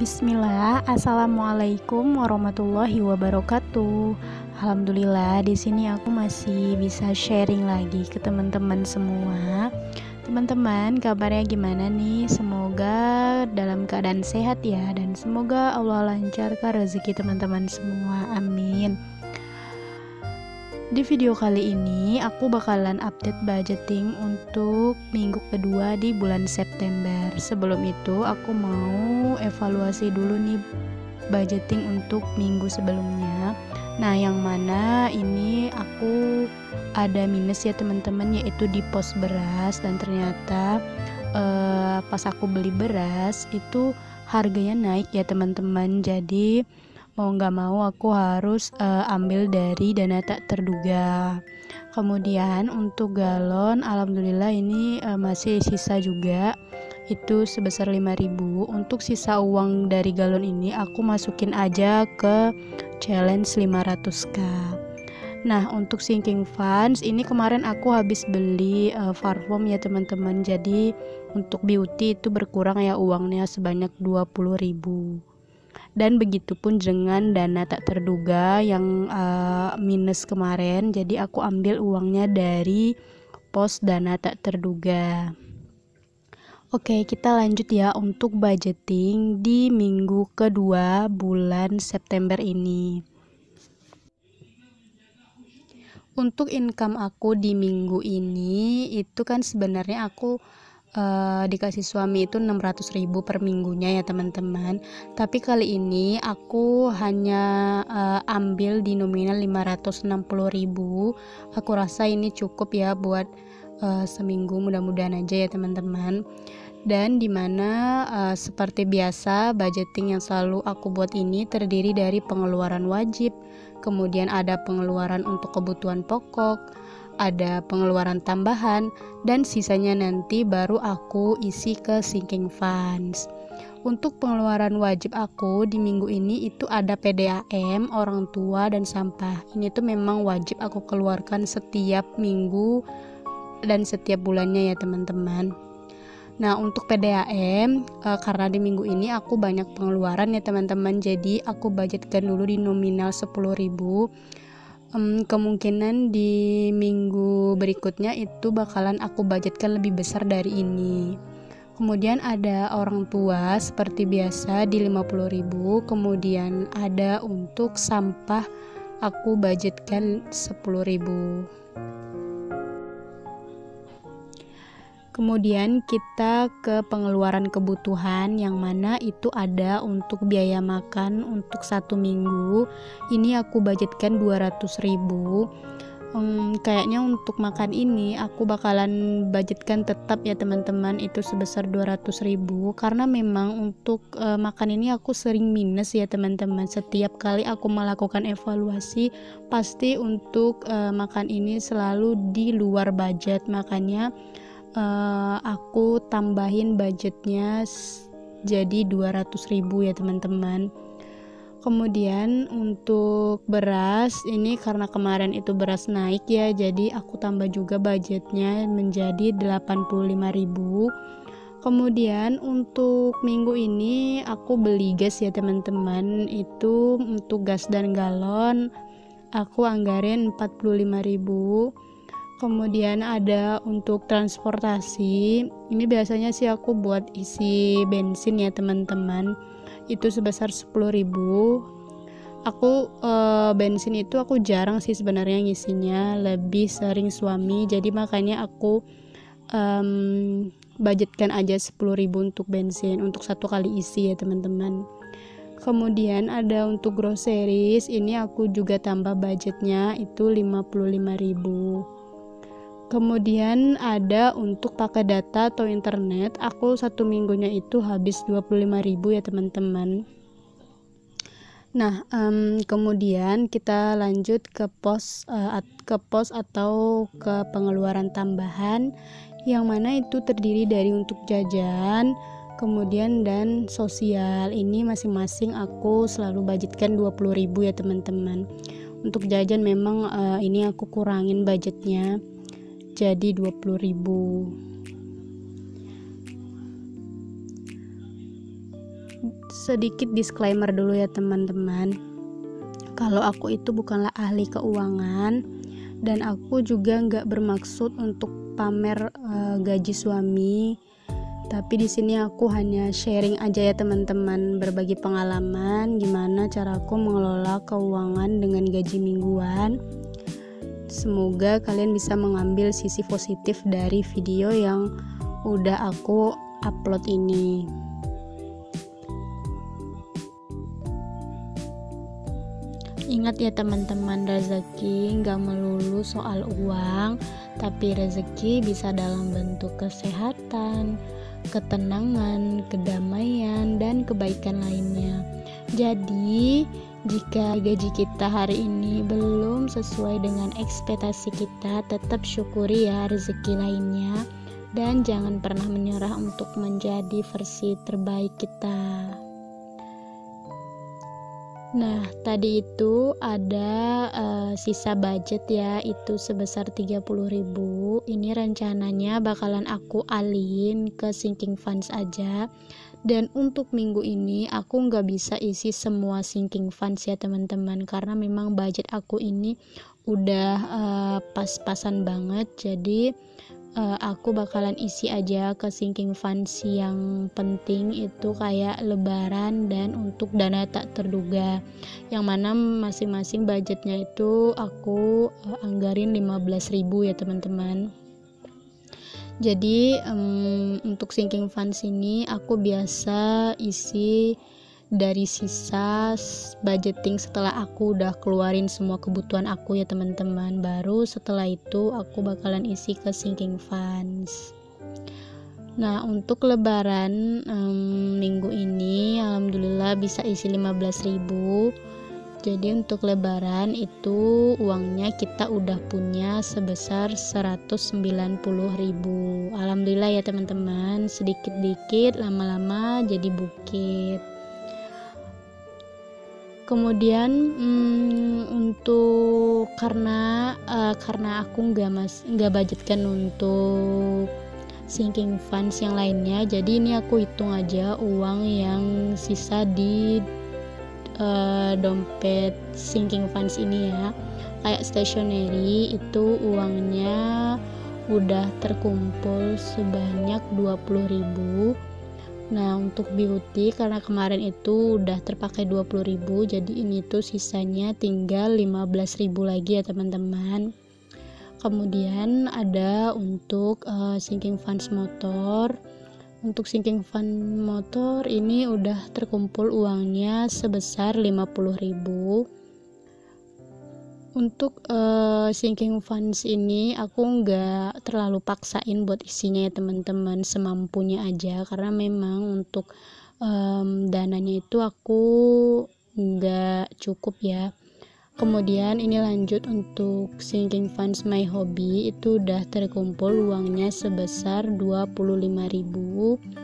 Bismillah, Assalamualaikum warahmatullahi wabarakatuh. Alhamdulillah, di sini aku masih bisa sharing lagi ke teman-teman semua. Teman-teman, kabarnya gimana nih? Semoga dalam keadaan sehat ya, dan semoga Allah lancarkan rezeki teman-teman semua. Amin. Di video kali ini aku bakalan update budgeting untuk minggu kedua di bulan September. Sebelum itu aku mau evaluasi dulu nih budgeting untuk minggu sebelumnya. Nah, yang mana ini aku ada minus ya teman-teman yaitu di pos beras dan ternyata uh, pas aku beli beras itu harganya naik ya teman-teman. Jadi mau nggak mau aku harus uh, ambil dari dana tak terduga. Kemudian untuk galon alhamdulillah ini uh, masih sisa juga. Itu sebesar 5000 untuk sisa uang dari galon ini aku masukin aja ke challenge 500k Nah, untuk sinking funds ini kemarin aku habis beli uh, parfum ya teman-teman. Jadi untuk beauty itu berkurang ya uangnya sebanyak 20.000 dan begitupun dengan dana tak terduga yang uh, minus kemarin jadi aku ambil uangnya dari pos dana tak terduga Oke, kita lanjut ya untuk budgeting di minggu kedua bulan September ini. Untuk income aku di minggu ini itu kan sebenarnya aku uh, dikasih suami itu 600 ribu per minggunya ya teman-teman. Tapi kali ini aku hanya uh, ambil di nominal 560 ribu. Aku rasa ini cukup ya buat uh, seminggu mudah-mudahan aja ya teman-teman. Dan di mana uh, seperti biasa budgeting yang selalu aku buat ini terdiri dari pengeluaran wajib kemudian ada pengeluaran untuk kebutuhan pokok ada pengeluaran tambahan dan sisanya nanti baru aku isi ke sinking funds. Untuk pengeluaran wajib aku di minggu ini itu ada PDAM, orang tua dan sampah. Ini tuh memang wajib aku keluarkan setiap minggu dan setiap bulannya ya teman-teman. Nah, untuk PDAM e, karena di minggu ini aku banyak pengeluaran ya teman-teman. Jadi aku budgetkan dulu di nominal 10.000 um, kemungkinan di minggu berikutnya itu bakalan aku budgetkan lebih besar dari ini. Kemudian ada orang tua seperti biasa di 50.000 kemudian ada untuk sampah aku budgetkan 10.000 Kemudian kita ke pengeluaran kebutuhan yang mana itu ada untuk biaya makan untuk satu minggu. Ini aku budgetkan 200 ribu. Um, kayaknya untuk makan ini aku bakalan budgetkan tetap ya teman-teman itu sebesar 200 ribu karena memang untuk uh, makan ini aku sering minus ya teman-teman setiap kali aku melakukan evaluasi pasti untuk uh, makan ini selalu di luar budget makanya uh, aku tambahin budgetnya jadi 200 ribu ya teman-teman. Kemudian untuk beras ini karena kemarin itu beras naik ya jadi aku tambah juga budgetnya menjadi 85 ribu. Kemudian untuk minggu ini aku beli gas ya teman-teman. Itu untuk gas dan galon aku anggarin 45 ribu kemudian ada untuk transportasi. Ini biasanya sih aku buat isi bensin ya teman-teman. Itu sebesar 10.000 aku e, bensin itu aku jarang sih sebenarnya ngisinya. Lebih sering suami. Jadi makanya aku um, budgetkan aja 10.000 untuk bensin untuk satu kali isi ya teman-teman. Kemudian ada untuk groceries. Ini aku juga tambah budgetnya itu 55.000 Kemudian ada untuk pakai data atau internet, aku satu minggunya itu habis 25.000 ya teman-teman. Nah, um, kemudian kita lanjut ke pos uh, ke pos atau ke pengeluaran tambahan yang mana itu terdiri dari untuk jajan, kemudian dan sosial. Ini masing-masing aku selalu budgetkan 20.000 ya teman-teman. Untuk jajan memang uh, ini aku kurangin budgetnya jadi 20.000 sedikit disclaimer dulu ya teman-teman. Kalau aku itu bukanlah ahli keuangan dan aku juga nggak bermaksud untuk pamer uh, gaji suami. Tapi di sini aku hanya sharing aja ya teman-teman berbagi pengalaman gimana cara aku mengelola keuangan dengan gaji mingguan semoga kalian bisa mengambil sisi positif dari video yang udah aku upload ini Ingat ya teman-teman rezeki nggak melulu soal uang Tapi rezeki bisa dalam bentuk kesehatan, ketenangan, kedamaian, dan kebaikan lainnya. Jadi, jika gaji kita hari ini belum sesuai dengan ekspektasi kita, tetap syukuri ya rezeki lainnya dan jangan pernah menyerah untuk menjadi versi terbaik kita. Nah, tadi itu ada uh, sisa budget ya, itu sebesar 30.000. Ini rencananya bakalan aku alin ke sinking funds aja. Dan untuk minggu ini aku nggak bisa isi semua sinking funds ya teman-teman. Karena memang budget aku ini udah uh, pas-pasan banget. Jadi uh, aku bakalan isi aja ke sinking funds yang penting itu kayak lebaran dan untuk dana tak terduga. Yang mana masing-masing budgetnya itu aku uh, anggarin 15.000 ya teman-teman jadi um, untuk sinking funds ini aku biasa isi dari sisa budgeting setelah aku udah keluarin semua kebutuhan aku ya teman-teman. Baru setelah itu aku bakalan isi ke sinking funds. Nah untuk lebaran um, minggu ini alhamdulillah bisa isi 15.000 jadi untuk lebaran itu uangnya kita udah punya sebesar 190.000 alhamdulillah ya teman-teman sedikit-dikit lama-lama jadi bukit. Kemudian hmm, untuk karena uh, karena aku nggak mas nggak budgetkan untuk sinking funds yang lainnya jadi ini aku hitung aja uang yang sisa di uh, dompet sinking funds ini ya. Kayak stationery itu uangnya udah terkumpul sebanyak 20.000 Nah untuk beauty karena kemarin itu udah terpakai 20.000 jadi ini tuh sisanya tinggal 15.000 lagi ya teman-teman. Kemudian ada untuk uh, sinking funds motor untuk sinking fund motor ini udah terkumpul uangnya sebesar 50.000 untuk uh, sinking funds ini aku nggak terlalu paksain buat isinya ya teman-teman semampunya aja. Karena memang untuk um, dananya itu aku nggak cukup ya kemudian ini lanjut untuk sinking funds my hobby. Itu udah terkumpul uangnya sebesar 25.000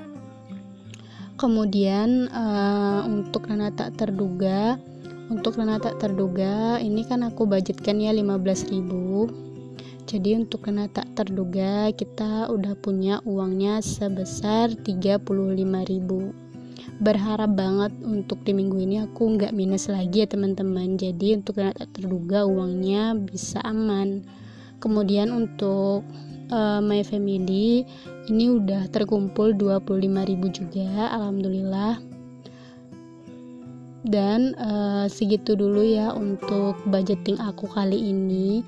kemudian uh, untuk dana tak terduga untuk dana tak terduga ini kan aku budgetkan ya 15.000 jadi untuk dana tak terduga kita udah punya uangnya sebesar 35.000 berharap banget untuk di minggu ini aku nggak minus lagi ya teman-teman. Jadi untuk dana tak terduga uangnya bisa aman. Kemudian untuk uh, my family ini udah terkumpul 25.000 juga alhamdulillah. Dan uh, segitu dulu ya untuk budgeting aku kali ini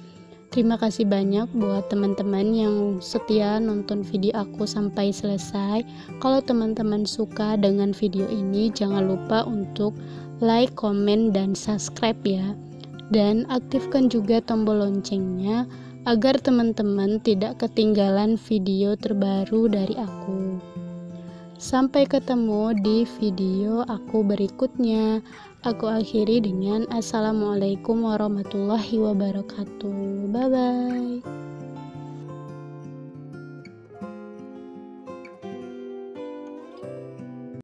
terima kasih banyak buat teman-teman yang setia nonton video aku sampai selesai kalau teman-teman suka dengan video ini jangan lupa untuk like, comment, dan subscribe ya dan aktifkan juga tombol loncengnya agar teman-teman tidak ketinggalan video terbaru dari aku. Sampai ketemu di video aku berikutnya. Aku akhiri dengan Assalamualaikum warahmatullahi wabarakatuh. Bye bye.